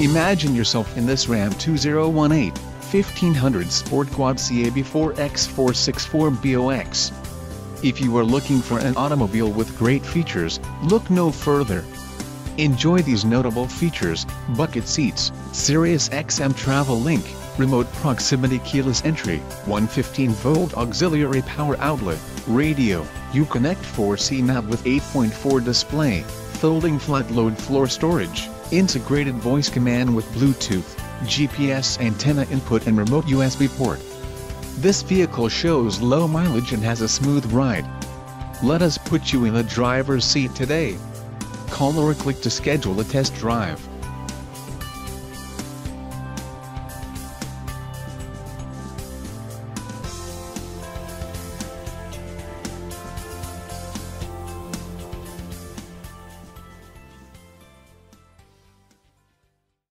Imagine yourself in this Ram 2018 1500 Sport Quad CAB4 X464 BOX. If you are looking for an automobile with great features, look no further. Enjoy these notable features, bucket seats, Sirius XM Travel Link, remote proximity keyless entry, 115-volt auxiliary power outlet, radio, Uconnect 4C nav with 8.4 display, folding flat load floor storage, integrated voice command with Bluetooth, GPS antenna input and remote USB port. This vehicle shows low mileage and has a smooth ride. Let us put you in the driver's seat today. Call or click to schedule a test drive.